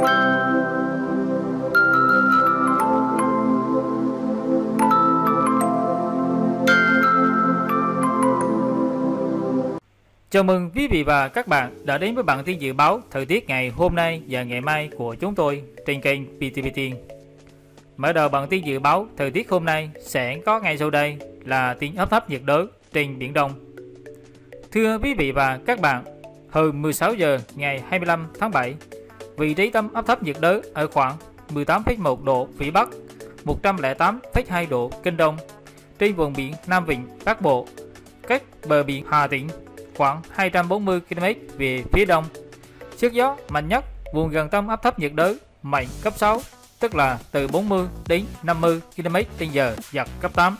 Chào mừng quý vị và các bạn đã đến với bản tin dự báo thời tiết ngày hôm nay và ngày mai của chúng tôi trên kênh PTV Tiên. Mở đầu bản tin dự báo thời tiết hôm nay sẽ có ngay sau đây là tin áp thấp nhiệt đới trên biển Đông. Thưa quý vị và các bạn, hồi 16 giờ ngày 25 tháng 7, vị trí tâm áp thấp nhiệt đới ở khoảng 18,1 độ vĩ Bắc, 108,2 độ kinh Đông, trên vùng biển Nam Vịnh Bắc Bộ, cách bờ biển Hà Tĩnh khoảng 240 km về phía đông. Sức gió mạnh nhất vùng gần tâm áp thấp nhiệt đới mạnh cấp 6, tức là từ 40 đến 50 km/h giật cấp 8.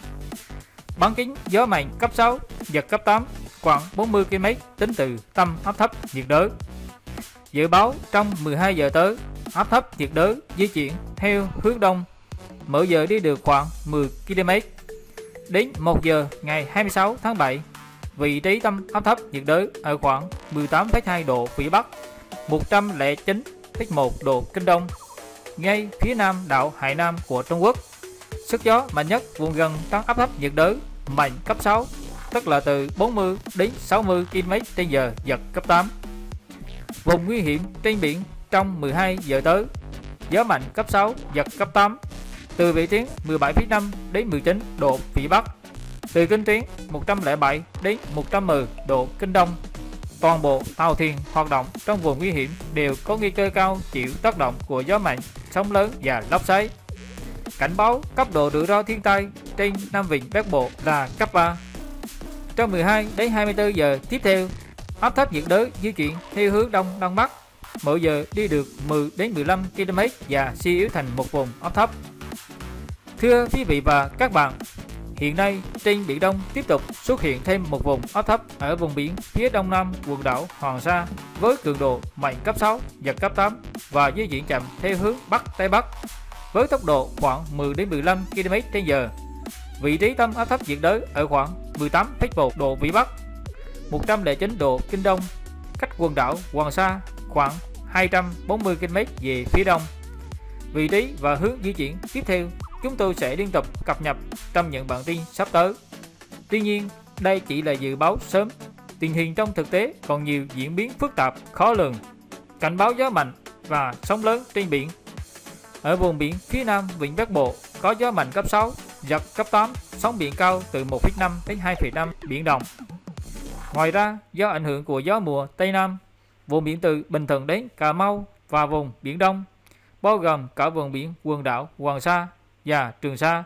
Bán kính gió mạnh cấp 6, giật cấp 8, khoảng 40 km tính từ tâm áp thấp nhiệt đới. Dự báo trong 12 giờ tới, áp thấp nhiệt đới di chuyển theo hướng đông, mỗi giờ đi được khoảng 10 km. Đến 1 giờ ngày 26 tháng 7, vị trí tâm áp thấp nhiệt đới ở khoảng 18,2 độ vĩ Bắc, 109,1 độ kinh Đông, ngay phía nam đảo Hải Nam của Trung Quốc. Sức gió mạnh nhất vùng gần tâm áp thấp nhiệt đới mạnh cấp 6, tức là từ 40 đến 60 km/h giật cấp 8. Vùng nguy hiểm trên biển trong 12 giờ tới, gió mạnh cấp 6, giật cấp 8, từ vị tuyến 17,5 đến 19 độ vĩ Bắc, từ kinh tuyến 107 đến 110 độ kinh đông. Toàn bộ tàu thuyền hoạt động trong vùng nguy hiểm đều có nguy cơ cao chịu tác động của gió mạnh, sóng lớn và lốc xoáy. Cảnh báo cấp độ rủi ro thiên tai trên Nam Vịnh Bắc Bộ là cấp 3. Trong 12 đến 24 giờ tiếp theo, áp thấp nhiệt đới di chuyển theo hướng đông đông bắc, mỗi giờ đi được 10 đến 15 km và suy yếu thành một vùng áp thấp. Thưa quý vị và các bạn, Hiện nay, trên Biển Đông tiếp tục xuất hiện thêm một vùng áp thấp ở vùng biển phía đông nam quần đảo Hoàng Sa với cường độ mạnh cấp 6, giật cấp 8 và di chuyển chậm theo hướng Bắc Tây Bắc với tốc độ khoảng 10 đến 15 km/h. Vị trí tâm áp thấp nhiệt đới ở khoảng 18,1 độ vĩ Bắc, 109 độ kinh Đông, cách quần đảo Hoàng Sa khoảng 240 km về phía đông. Vị trí và hướng di chuyển tiếp theo Chúng tôi sẽ liên tục cập nhật trong những bản tin sắp tới. Tuy nhiên, đây chỉ là dự báo sớm. Tình hình trong thực tế còn nhiều diễn biến phức tạp, khó lường. Cảnh báo gió mạnh và sóng lớn trên biển. Ở vùng biển phía nam Vịnh Bắc Bộ có gió mạnh cấp 6, giật cấp 8, sóng biển cao từ 1,5 đến 2,5 biển động. Ngoài ra, do ảnh hưởng của gió mùa Tây Nam, vùng biển từ Bình Thuận đến Cà Mau và vùng Biển Đông, bao gồm cả vùng biển quần đảo Hoàng Sa và Trường Sa.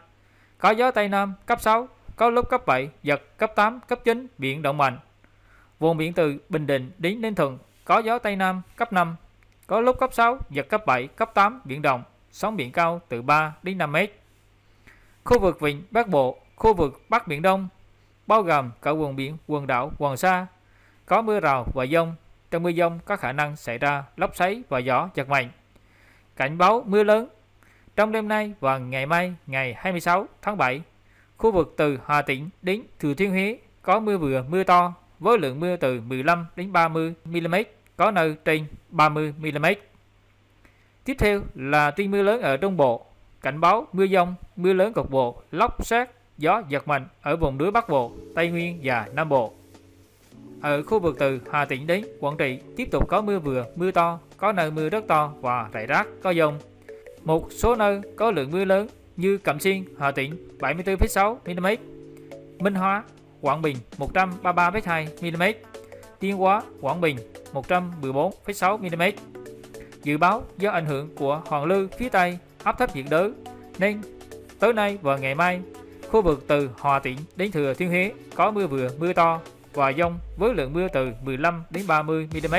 Có gió Tây Nam cấp 6, có lúc cấp 7, giật cấp 8, cấp 9, biển động mạnh. Vùng biển từ Bình Định đến Ninh Thuận có gió Tây Nam cấp 5, có lúc cấp 6, giật cấp 7, cấp 8, biển động, sóng biển cao từ 3 đến 5 mét. Khu vực Vịnh Bắc Bộ, khu vực Bắc Biển Đông, bao gồm cả vùng biển quần đảo Hoàng Sa, có mưa rào và dông. Trong mưa dông có khả năng xảy ra lốc xoáy và gió giật mạnh. Cảnh báo mưa lớn trong đêm nay và ngày mai ngày 26 tháng 7, khu vực từ Hà Tĩnh đến Thừa Thiên Huế có mưa vừa mưa to với lượng mưa từ 15 đến 30 mm, có nơi trên 30 mm. Tiếp theo là tuy mưa lớn ở Trung Bộ, cảnh báo mưa dông, mưa lớn cục bộ, lốc xét, gió giật mạnh ở vùng núi Bắc Bộ, Tây Nguyên và Nam Bộ. Ở khu vực từ Hà Tĩnh đến Quảng Trị tiếp tục có mưa vừa, mưa to, có nơi mưa rất to và rải rác có dông một số nơi có lượng mưa lớn như Cẩm Xuyên, Hà Tĩnh 74,6 mm, Minh Hóa, Quảng Bình 133,2 mm, Tiên Hóa, Quảng Bình 114,6 mm. Dự báo do ảnh hưởng của hoàn lưu phía Tây áp thấp nhiệt đới nên tối nay và ngày mai khu vực từ Hòa Tĩnh đến Thừa Thiên Huế có mưa vừa mưa to và dông với lượng mưa từ 15 đến 30 mm,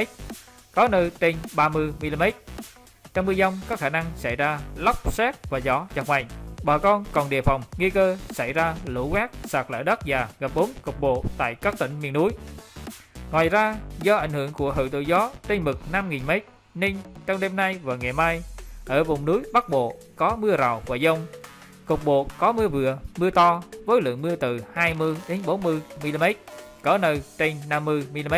có nơi trên 30 mm. Trong mưa dông có khả năng xảy ra lốc xét và gió giật mạnh. Bà con còn đề phòng nguy cơ xảy ra lũ quét, sạt lở đất và ngập úng cục bộ tại các tỉnh miền núi. Ngoài ra, do ảnh hưởng của hội tụ gió trên mực 5.000m nên trong đêm nay và ngày mai ở vùng núi Bắc Bộ có mưa rào và dông. Cục bộ có mưa vừa, mưa to với lượng mưa từ 20 đến 40 mm, có nơi trên 50 mm.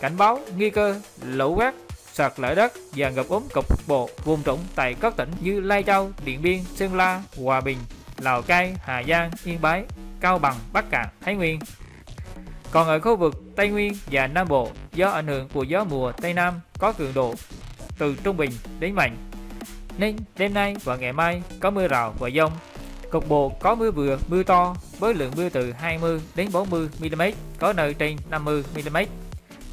Cảnh báo nguy cơ lũ quét, sạt lở đất và ngập úng cục bộ vùng trũng tại các tỉnh như Lai Châu, Điện Biên, Sơn La, Hòa Bình, Lào Cai, Hà Giang, Yên Bái, Cao Bằng, Bắc Cạn, Thái Nguyên. Còn ở khu vực Tây Nguyên và Nam Bộ, do ảnh hưởng của gió mùa Tây Nam có cường độ từ trung bình đến mạnh, nên đêm nay và ngày mai có mưa rào và dông. Cục bộ có mưa vừa, mưa to với lượng mưa từ 20 đến 40 mm, có nơi trên 50 mm.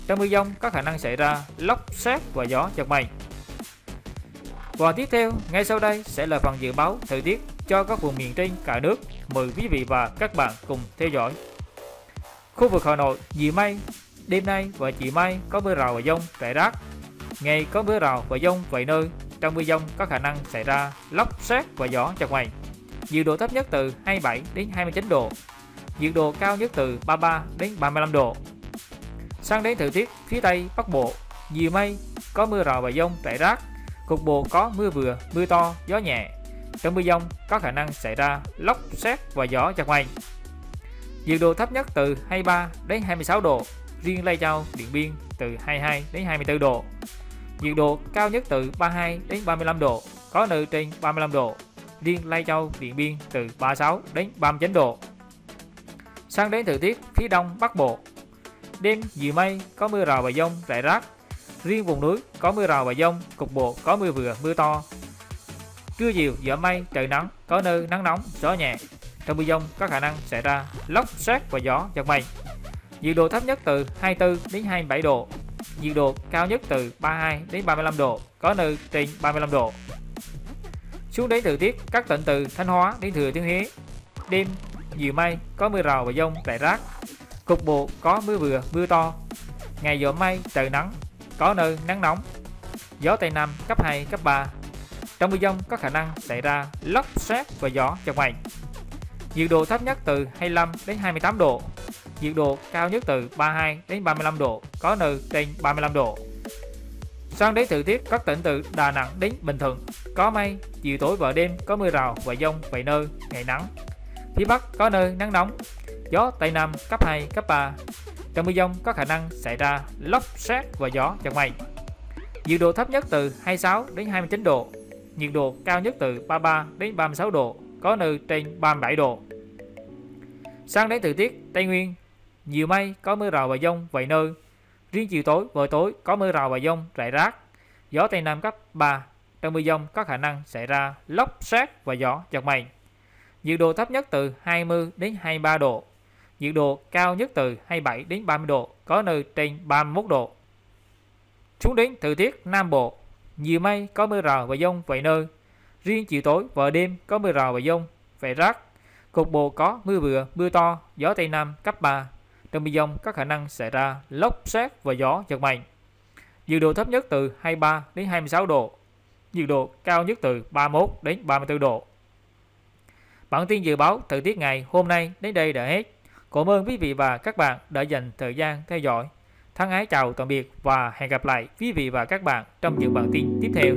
Trong mưa dông có khả năng xảy ra lốc xét và gió giật mạnh. Và tiếp theo, ngay sau đây sẽ là phần dự báo thời tiết cho các vùng miền trên cả nước. Mời quý vị và các bạn cùng theo dõi. Khu vực Hà Nội, nhiều mây, đêm nay và chiều mai có mưa rào và dông rải rác. Ngày có mưa rào và dông vài nơi, trong mưa dông có khả năng xảy ra lốc xét và gió giật mạnh. Nhiệt độ thấp nhất từ 27 đến 29 độ, nhiệt độ cao nhất từ 33 đến 35 độ. Sang đến thời tiết phía Tây Bắc Bộ, nhiều mây, có mưa rào và dông rải rác, cục bộ có mưa vừa, mưa to, gió nhẹ. Trong mưa dông có khả năng xảy ra lốc xét và gió giật mạnh. Nhiệt độ thấp nhất từ 23 đến 26 độ, riêng Lai Châu, Điện Biên từ 22 đến 24 độ. Nhiệt độ cao nhất từ 32 đến 35 độ, có nơi trên 35 độ. Riêng Lai Châu, Điện Biên từ 36 đến 39 độ. Sang đến thời tiết phía đông Bắc Bộ. Đêm nhiều mây, có mưa rào và dông rải rác. Riêng vùng núi có mưa rào và dông, cục bộ có mưa vừa, mưa to. Trưa chiều giảm mây, trời nắng, có nơi nắng nóng, gió nhẹ. Trong mưa dông có khả năng xảy ra lốc xét và gió giật mạnh. Nhiệt độ thấp nhất từ 24 đến 27 độ, nhiệt độ cao nhất từ 32 đến 35 độ, có nơi trên 35 độ. Xuống đến thời tiết các tỉnh từ Thanh Hóa đến Thừa Thiên Huế. Đêm nhiều mây, có mưa rào và dông rải rác. Cục bộ có mưa vừa, mưa to. Ngày gió mây, trời nắng, có nơi nắng nóng. Gió Tây Nam cấp 2, cấp 3. Trong mưa dông có khả năng xảy ra lốc xét và gió giật mạnh. Nhiệt độ thấp nhất từ 25 đến 28 độ, nhiệt độ cao nhất từ 32 đến 35 độ, có nơi trên 35 độ. Sang đến thời tiết các tỉnh từ Đà Nẵng đến Bình Thuận, có mây, chiều tối và đêm có mưa rào và dông vài nơi, ngày nắng. Phía Bắc có nơi nắng nóng, gió Tây Nam cấp 2, cấp 3. Trong mưa dông có khả năng xảy ra lốc xét và gió giật mạnh. Nhiệt độ thấp nhất từ 26 đến 29 độ, nhiệt độ cao nhất từ 33 đến 36 độ, có nơi trên 37 độ. Sang đến thời tiết Tây Nguyên, nhiều mây, có mưa rào và dông vài nơi. Riêng chiều tối và tối có mưa rào và dông rải rác. Gió Tây Nam cấp 3. Trong mưa dông có khả năng xảy ra lốc xét và gió giật mạnh. Nhiệt độ thấp nhất từ 20 đến 23 độ. Nhiệt độ cao nhất từ 27 đến 30 độ, có nơi trên 31 độ. Xuống đến thời tiết Nam Bộ, nhiều mây, có mưa rào và dông vài nơi. Riêng chiều tối và đêm có mưa rào và dông, vài rác. Cục bộ có mưa vừa, mưa to, gió Tây Nam cấp 3. Trong mưa dông có khả năng xảy ra lốc xét và gió giật mạnh. Nhiệt độ thấp nhất từ 23 đến 26 độ. Nhiệt độ cao nhất từ 31 đến 34 độ. Bản tin dự báo thời tiết ngày hôm nay đến đây đã hết. Cảm ơn quý vị và các bạn đã dành thời gian theo dõi. Thân ái chào tạm biệt và hẹn gặp lại quý vị và các bạn trong những bản tin tiếp theo.